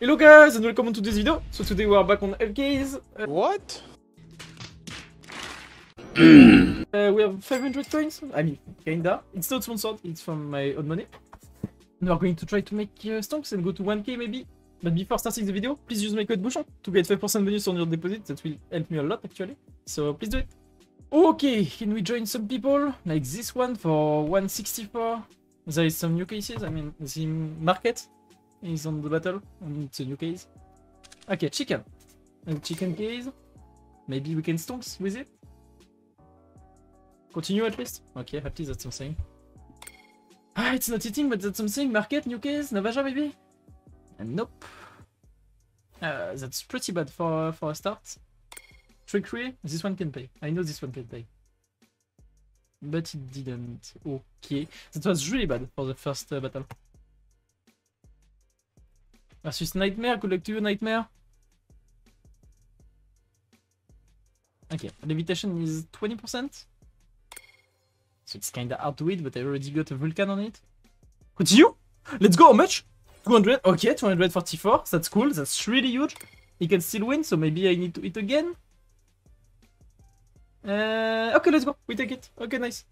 Hello guys and welcome to this video. So today we are back on LKs. Uh, What? uh, we have 500 coins. I mean, kinda. It's not sponsored, it's from my own money. We are going to try to make uh, stonks and go to 1k maybe. But before starting the video, please use my code Bouchon to get 5% bonus on your deposit. That will help me a lot actually. So please do it. Okay, can we join some people? Like this one for 164. There is some new cases. I mean, the market is on the battle. And it's a new case. Okay, chicken. And chicken case. Maybe we can stonks with it. Continue at least. Okay, least that's something. Ah, it's not eating, but that's something. Market, new case, Navaja maybe? And nope. Uh, that's pretty bad for for a start. Trickery, this one can pay. I know this one can pay. But it didn't. Okay. That was really bad for the first uh, battle. Versus Nightmare, you, Nightmare. Okay, levitation is 20%. So it's kinda hard to hit, but I already got a Vulcan on it. Continue! Let's go, how much? 200, okay, 244, that's cool, that's really huge. He can still win, so maybe I need to hit again. Uh, okay, let's go, we take it. Okay, nice.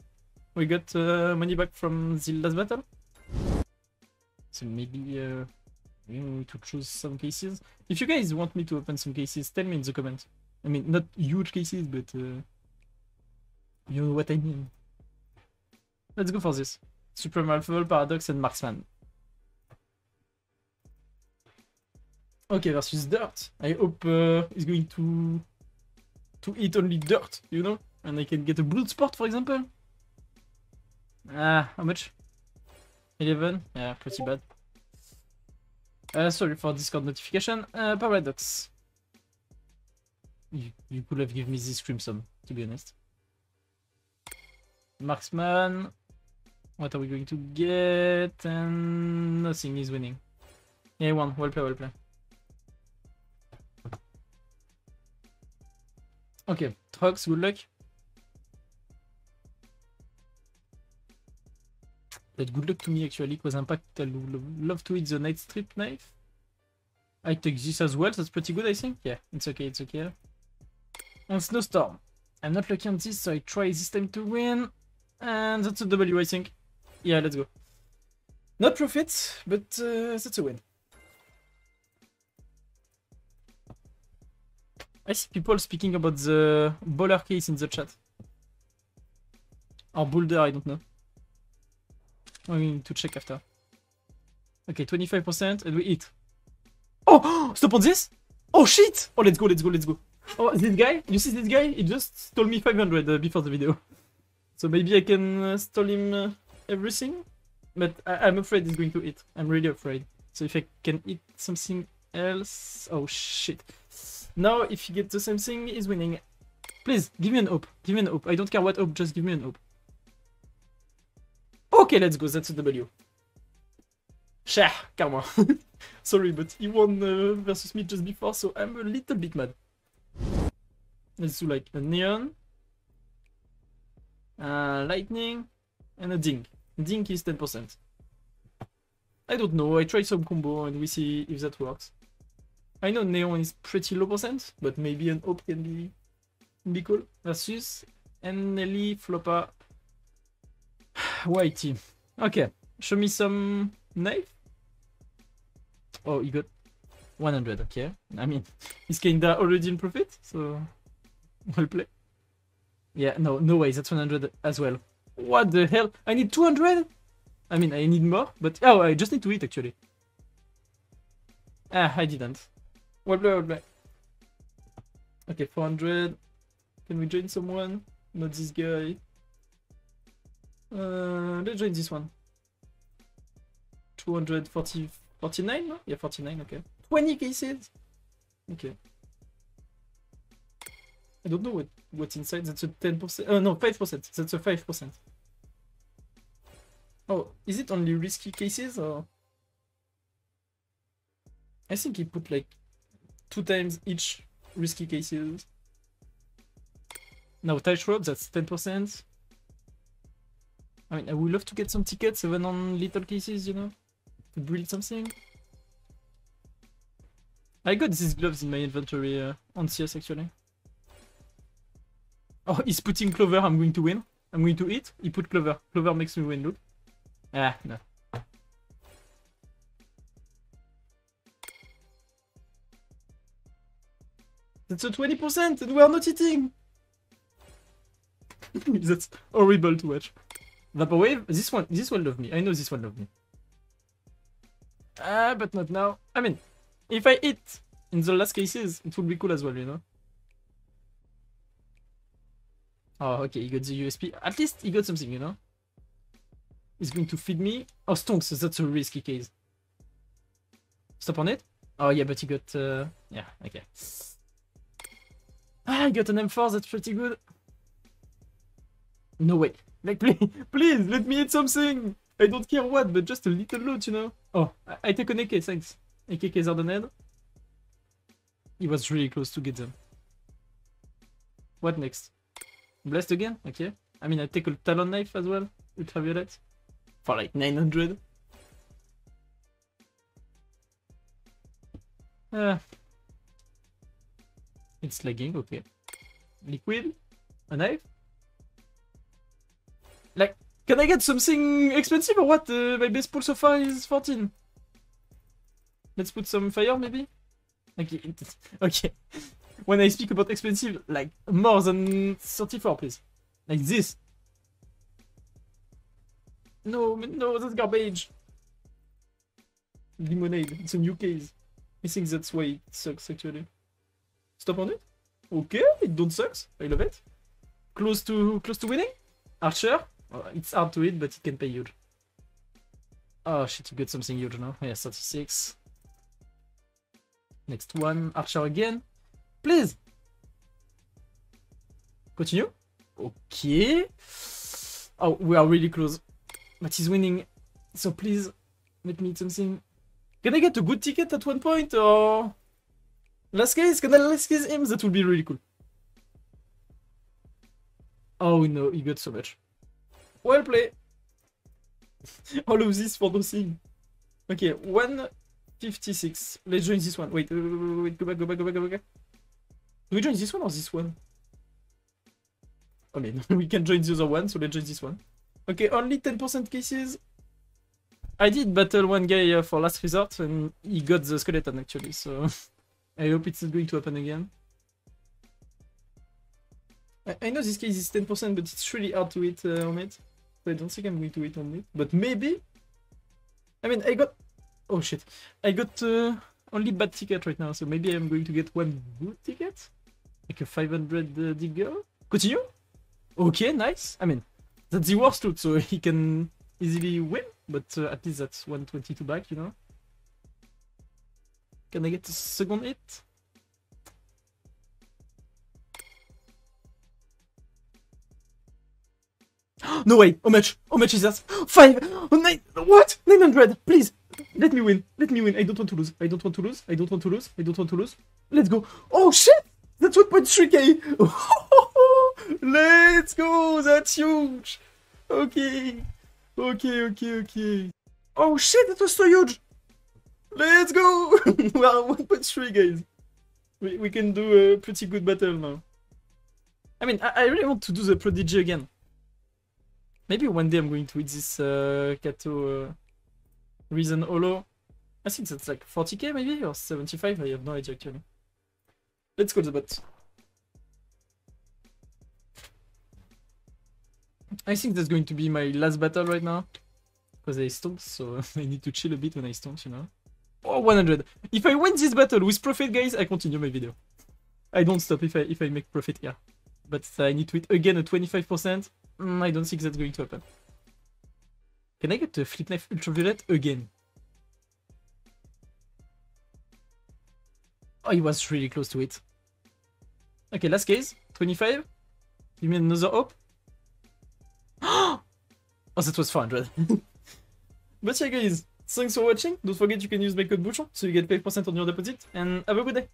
We got uh, money back from the last battle. So maybe uh, need to choose some cases. If you guys want me to open some cases, tell me in the comments. I mean, not huge cases, but uh, you know what I mean. Let's go for this. Supreme Alpha, Paradox, and Marksman. Okay, versus Dirt. I hope uh, he's going to to eat only dirt, you know? And I can get a blood sport, for example. Ah, how much? 11? Yeah, pretty bad. Uh, sorry for Discord notification. Uh, Paradox. You, you could have given me this Crimson, to be honest. Marksman. What are we going to get? And nothing is winning. Yeah, one. Well play, well play. Okay, trucks, good luck. But good luck to me actually, because Impact I love to hit the Night Stripe knife. I take this as well, that's pretty good I think. Yeah, it's okay, it's okay. And Snowstorm. I'm not lucky on this, so I try this time to win. And that's a W I think. Yeah, let's go. Not profit, but uh, that's a win. I see people speaking about the bowler case in the chat. Or boulder, I don't know. We need to check after. Okay, 25% and we eat. Oh! Stop on this? Oh shit! Oh, let's go, let's go, let's go. Oh, this guy? You see this guy? He just stole me 500 uh, before the video. So maybe I can uh, steal him uh, everything? But I I'm afraid he's going to eat. I'm really afraid. So if I can eat something else... Oh shit. Now, if he gets the same thing, he's winning. Please, give me an hope. Give me an hope. I don't care what hope, just give me an hope. Okay, let's go. That's a W. Shah, karma. Sorry, but he won uh, versus me just before, so I'm a little bit mad. Let's do like a neon, lightning, and a ding. Ding is 10%. I don't know. I tried some combo and we see if that works. I know Neon is pretty low percent, but maybe an op can be, be cool. Versus Nelly Floppa Whitey. Okay, show me some knife. Oh, he got 100, okay. I mean, he's kinda already in profit, so well play. Yeah, no, no way, that's 100 as well. What the hell? I need 200? I mean, I need more, but... Oh, I just need to eat, actually. Ah, I didn't. Well play, well play. Okay, 400. Can we join someone? Not this guy. Uh, let's join this one. 240, 49? No? Yeah, 49, okay. 20 cases? Okay. I don't know what, what's inside. That's a 10%. Uh, no, 5%. That's a 5%. Oh, is it only risky cases or? I think he put like two times each risky cases. Now tightrope, that's 10%. I mean, I would love to get some tickets even on little cases, you know? To build something. I got these gloves in my inventory uh, on CS actually. Oh, he's putting clover, I'm going to win. I'm going to eat. He put clover. Clover makes me win, look. Ah, no. That's a 20% and we are not eating! That's horrible to watch. Vaporwave, this one, this one love me. I know this one love me. Ah, but not now. I mean, if I hit in the last cases, it would be cool as well, you know? Oh, okay, he got the USP. At least he got something, you know? He's going to feed me. Oh, Stonks, that's a risky case. Stop on it? Oh, yeah, but he got... Uh... Yeah, okay. Ah, I got an M4, that's pretty good. No way. Like, please, please, let me eat something. I don't care what, but just a little loot, you know. Oh, I, I take an AK, thanks. AK Case Hardened. He was really close to get them. What next? Blast again? Okay. I mean, I take a Talon Knife as well. Ultraviolet. For like 900. Ah. It's lagging, okay. Liquid? A knife? Like, can I get something expensive or what? Uh, my best pull so far is 14. Let's put some fire maybe? Okay, okay. When I speak about expensive, like more than 34 please. Like this. No, no, that's garbage. Lemonade, it's a new case. I think that's why it sucks actually. Stop on it? Okay, it don't sucks. I love it. Close to close to winning? Archer? It's hard to hit, but it can pay huge. Oh shit, you got something huge now. Yeah, 36. Next one, Archer again. Please! Continue? Okay. Oh, we are really close. But he's winning. So please, let me eat something. Can I get a good ticket at one point, or... Last case? Can I last case him? That would be really cool. Oh no, he got so much. Well played. All of this for nothing. Okay, 156. Let's join this one. Wait, wait, wait, go back, go back, go back, go back. Do we join this one or this one? I mean, we can join the other one, so let's join this one. Okay, only 10% cases. I did battle one guy uh, for last resort, and he got the skeleton actually, so... I hope it's not going to happen again. I, I know this case is 10%, but it's really hard to hit uh, on it. I don't think I'm going to hit on it. But maybe? I mean, I got... Oh shit. I got uh, only bad ticket right now, so maybe I'm going to get one good ticket? Like a 500 uh, digger? Continue? Okay, nice. I mean, that's the worst loot, so he can easily win. But uh, at least that's 122 back, you know? Can I get a second hit? no way! How much? How much is that? Five! Oh, nine! What? 900! Please! Let me win! Let me win! I don't want to lose! I don't want to lose! I don't want to lose! I don't want to lose! Let's go! Oh shit! That's 1.3k! Let's go! That's huge! Okay! Okay, okay, okay. Oh shit, that was so huge! Let's go! we are 1.3 guys. We, we can do a pretty good battle now. I mean, I, I really want to do the Prodigy again. Maybe one day I'm going to hit this uh, Kato uh, Reason Holo. I think that's like 40k maybe, or 75, I have no idea actually. Let's go to the bot. I think that's going to be my last battle right now. Because I stunk, so I need to chill a bit when I stunk, you know. Oh, 100. If I win this battle with profit, guys, I continue my video. I don't stop if I if I make profit here. But I need to hit again a 25%. Mm, I don't think that's going to happen. Can I get the flip knife ultraviolet again? Oh, he was really close to it. Okay, last case. 25. Give me another hope. oh, that was 400. but yeah, guys. Thanks for watching. Don't forget you can use my code Bouchon so you get 5% on your deposit. And have a good day.